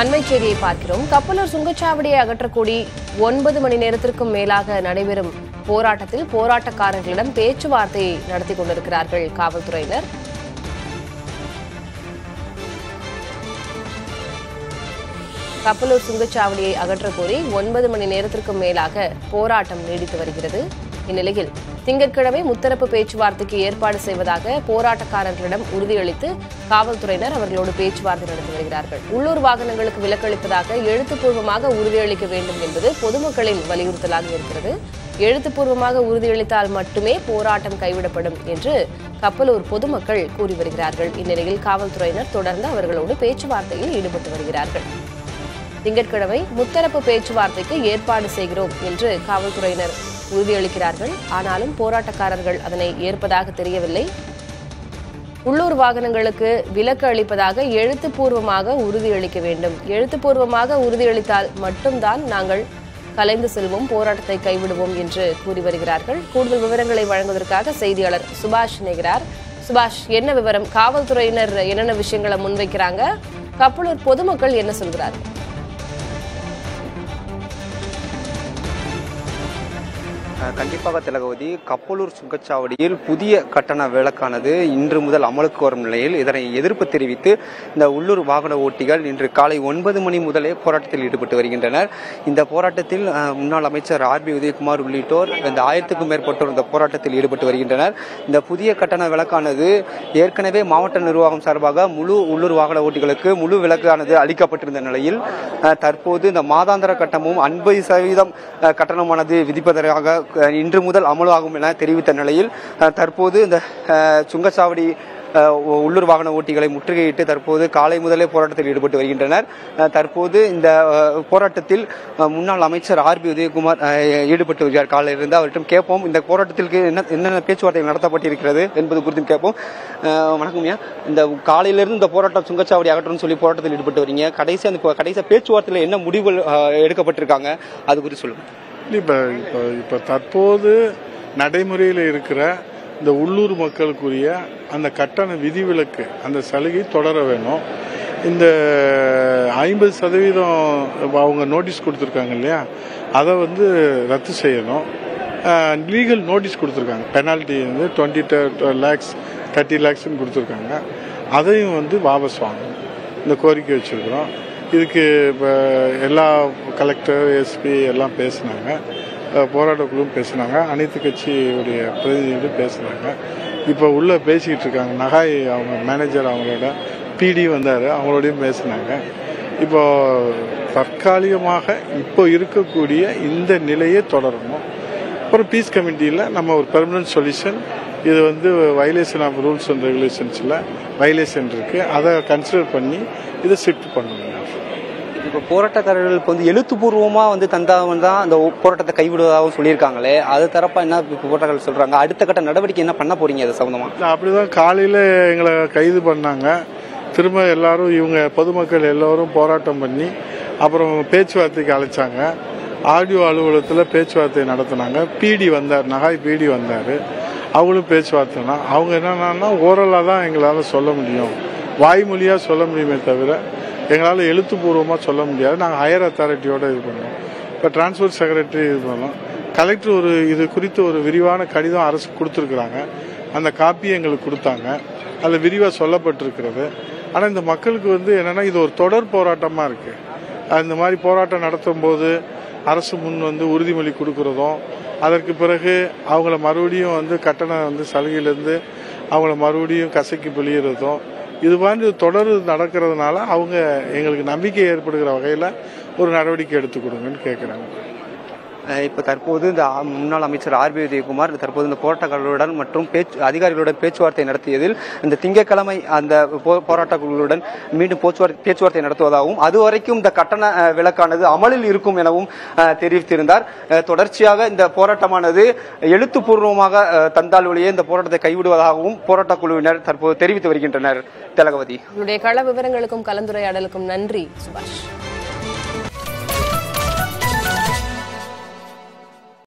அண்மைச் செய்தியை பார்க்கிறோம். கப்பலூர் சுங்கச்சாவடியை அகற்றக்கூடி ஒன்பது மணி நேரத்திற்கும் மேலாக நடைபெறும் போராட்டத்தில் போராட்டக்காரர்களிடம் பேச்சுவார்த்தை நடத்தி கொண்டிருக்கிறார்கள் காவல்துறையினர். கப்பலூர் சுங்கச்சாவடியை அகற்றக்கோரி ஒன்பது மணி நேரத்திற்கும் மேலாக போராட்டம் நீடித்து வருகிறது. இந்நிலையில் திங்கட்கிழமை முத்தரப்பு பேச்சுவார்த்தைக்கு ஏற்பாடு செய்வதாக போராட்டக்காரர்களிடம் உறுதியளித்து காவல்துறையினர் அவர்களோடு பேச்சுவார்த்தை நடத்தி வருகிறார்கள். உள்ளூர் வாகனங்களுக்கு விலக்களிப்பதாக எழுத்துப்பூர்வமாக உறுதியளிக்க வேண்டும் என்பது பொதுமக்களின் வலியுறுத்தலாக இருக்கிறது. எழுத்துப்பூர்வமாக உறுதியளித்தால் மட்டுமே போராட்டம் கைவிடப்படும் என்று கப்பலூர் பொதுமக்கள் கூறி வருகிறார்கள். இந்நிலையில் காவல்துறையினர் தொடர்ந்து அவர்களோடு பேச்சுவார்த்தையில் ஈடுபட்டு வருகிறார்கள். திங்கட்கிழமை முத்தரப்பு பேச்சுவார்த்தைக்கு ஏற்பாடு செய்கிறோம் என்று காவல்துறையினர் உறுதியளிக்கிறார்கள். ஆனாலும் போராட்டக்காரர்கள் அதனை ஏற்பதாக தெரியவில்லை. உள்ளூர் வாகனங்களுக்கு விலக்கு அளிப்பதாக எழுத்துப்பூர்வமாக உறுதியளிக்க வேண்டும். எழுத்துப்பூர்வமாக உறுதியளித்தால் மட்டும்தான் நாங்கள் கலைந்து செல்வோம் போராட்டத்தை கைவிடுவோம் என்று கூறி வருகிறார்கள். கூடுதல் விவரங்களை வழங்குவதற்காக செய்தியாளர் சுபாஷ் இணைகிறார். சுபாஷ் என்ன விவரம்? காவல்துறையினர் என்னென்ன விஷயங்களை முன்வைக்கிறாங்க? கப்பலூர் பொதுமக்கள் என்ன சொல்கிறார்கள்? கண்டிப்பாக திலகவதி கப்பலூர் சுங்கச்சாவடியில் புதிய கட்டண விளக்கானது இன்று முதல் அமலுக்கு வரும் நிலையில் இதனை எதிர்ப்பு தெரிவித்து இந்த உள்ளூர் வாகன ஓட்டிகள் இன்று காலை ஒன்பது மணி முதலே போராட்டத்தில் ஈடுபட்டு வருகின்றனர். இந்த போராட்டத்தில் முன்னாள் அமைச்சர் ஆர் பி உதயகுமார் உள்ளிட்டோர் இந்த ஆயிரத்துக்கும் மேற்பட்டோர் இந்த போராட்டத்தில் ஈடுபட்டு வருகின்றனர். இந்த புதிய கட்டண விளக்கானது ஏற்கனவே மாவட்ட நிர்வாகம் சார்பாக முழு உள்ளூர் வாகன ஓட்டிகளுக்கு முழு விளக்கானது அளிக்கப்பட்டிருந்த நிலையில் தற்போது இந்த மாதாந்திர கட்டணமும் ஐம்பது சதவீதம் கட்டணமானது விதிப்பதற்காக இன்று முதல் அமலாகும் என தெரிவித்த நிலையில் தற்போது இந்த சுங்கச்சாவடி உள்ளூர் வாகன ஓட்டிகளை முற்றுகையிட்டு தற்போது காலை முதலே போராட்டத்தில் ஈடுபட்டு வருகின்றனர். தற்போது இந்த போராட்டத்தில் முன்னாள் அமைச்சர் ஆர் பி உதயகுமார் ஈடுபட்டு வருகிறார். காலையிலிருந்து அவர்கிட்ட கேட்போம் இந்த போராட்டத்திற்கு என்ன என்னென்ன பேச்சுவார்த்தை நடத்தப்பட்டிருக்கிறது என்பது குறித்தும் கேட்போம். வணக்கம் ஐயா. இந்த காலையிலிருந்து இந்த போராட்டம் சுங்கச்சாவடி அகற்றணும்னு சொல்லி போராட்டத்தில் ஈடுபட்டு வரீங்க. கடைசி அந்த கடைசி பேச்சுவார்த்தையில் என்ன முடிவுகள் எடுக்கப்பட்டிருக்காங்க அது குறித்து சொல்லுங்கள் இப்போ இப்போ இப்போ தற்போது நடைமுறையில் இருக்கிற இந்த உள்ளூர் மக்களுக்குரிய அந்த கட்டண விதிவிலக்கு அந்த சலுகை தொடர வேணும். இந்த ஐம்பது சதவீதம் அவங்க நோட்டீஸ் கொடுத்துருக்காங்க இல்லையா? அதை வந்து ரத்து செய்யணும். லீகல் நோட்டீஸ் கொடுத்துருக்காங்க. பெனால்ட்டி வந்து டுவெண்ட்டி லேக்ஸ் தேர்ட்டி லேக்ஸ்னு கொடுத்துருக்காங்க. அதையும் வந்து வாபஸ் வாங்கணும். இந்த கோரிக்கை வச்சுருக்குறோம். இதுக்கு இப்போ எல்லா கலெக்டர் எஸ்பி எல்லாம் பேசினாங்க. அஹ் போராட்டக்குழுவும் பேசினாங்க. அனைத்து கட்சியுடைய பிரதிநிதிகளும் பேசினாங்க. இப்போ உள்ள பேசிக்கிட்டு இருக்காங்க. நகாய் அவங்க மேனேஜர் அவங்களோட பிடி வந்தார். அவங்களோடையும் பேசினாங்க. இப்போ தற்காலிகமாக இப்போ இருக்கக்கூடிய இந்த நிலையே தொடரணும். அப்புறம் பீஸ் கமிட்டியில் நம்ம ஒரு பெர்மனன்ட் சொல்யூஷன் இது வந்து வயலேஷன் ஆஃப் ரூல்ஸ் அண்ட் ரெகுலேஷன்ஸில் வயலேஷன் இருக்குது அதை கன்சிடர் பண்ணி இதை ஷிஃப்ட் பண்ணணும். இப்போ போராட்டக்காரர்கள் இப்போ வந்து எழுத்துப்பூர்வமாக வந்து தந்தாவன் தான் அந்த போராட்டத்தை கைவிடுவதாகவும் சொல்லியிருக்காங்களே அது தரப்பாக என்ன இப்போ போராட்டக்காரர்கள் அடுத்த கட்ட நடவடிக்கை என்ன பண்ண போறீங்க அது சம்மந்தமாக அப்படி அப்படிதான். காலையில் எங்களை கைது பண்ணாங்க. திரும்ப எல்லாரும் இவங்க பொதுமக்கள் எல்லோரும் போராட்டம் பண்ணி அப்புறம் பேச்சுவார்த்தைக்கு அழைச்சாங்க. ஆடியோ அலுவலகத்தில் பேச்சுவார்த்தை நடத்தினாங்க. பிடி வந்தார் நகாய் பிடி வந்தார். அவங்களும் பேச்சுவார்த்தைனா அவங்க என்னென்னா ஓரலாக தான் எங்களால் சொல்ல முடியும். வாய்மொழியாக சொல்ல முடியுமே தவிர எங்களால் எழுத்துப்பூர்வமாக சொல்ல முடியாது. நாங்கள் ஹையர் அத்தாரிட்டியோட இது பண்ணோம். இப்போ டிரான்ஸ்போர்ட் செக்ரட்டரி இது பண்ணோம். கலெக்டர் ஒரு இது குறித்து ஒரு விரிவான கடிதம் அரசு கொடுத்துருக்குறாங்க. அந்த காப்பியை எங்களுக்கு கொடுத்தாங்க. அதில் விரிவாக சொல்லப்பட்டிருக்கிறது. ஆனால் இந்த மக்களுக்கு வந்து என்னென்னா இது ஒரு தொடர் போராட்டமாக இருக்குது இந்த மாதிரி போராட்டம் நடத்தும் போது அரசு முன் வந்து உறுதிமொழி கொடுக்குறதும் அதற்கு பிறகு அவங்கள மறுபடியும் வந்து கட்டணம் வந்து சலுகையிலேருந்து அவங்கள மறுபடியும் கசக்கி பிழியறதும் இது மாதிரி தொடர் நடக்கிறதுனால அவங்க எங்களுக்கு நம்பிக்கை ஏற்படுகிற வகையில் ஒரு நடவடிக்கை எடுத்து கொடுங்கன்னு கேட்குறாங்க இப்போ தற்போது இந்த முன்னாள் அமைச்சர் ஆர் பி உதயகுமார் தற்போது இந்த போராட்டக்காரர்களுடன் மற்றும் பேச்சு அதிகாரிகளுடன் பேச்சுவார்த்தை நடத்தியதில் இந்த திங்கட்கிழமை அந்த போ- போராட்டக்குழுவுடன் மீண்டும் பேச்சுவார்த்தை பேச்சுவார்த்தை நடத்துவதாகவும் அதுவரைக்கும் இந்த கட்டண விளக்கானது விலக்கானது அமலில் இருக்கும் எனவும் தெரிவித்திருந்தார். தொடர்ச்சியாக இந்த போராட்டமானது எழுத்துப்பூர்வமாக தந்தால் வழியே இந்த போராட்டத்தை கைவிடுவதாகவும் போராட்டக்குழுவினர் தற்போது தெரிவித்து வருகின்றனர். திலகவதி. உங்களுடைய கள விவரங்களுக்கும் கலந்துரையாடலுக்கும் நன்றி சுபாஷ்.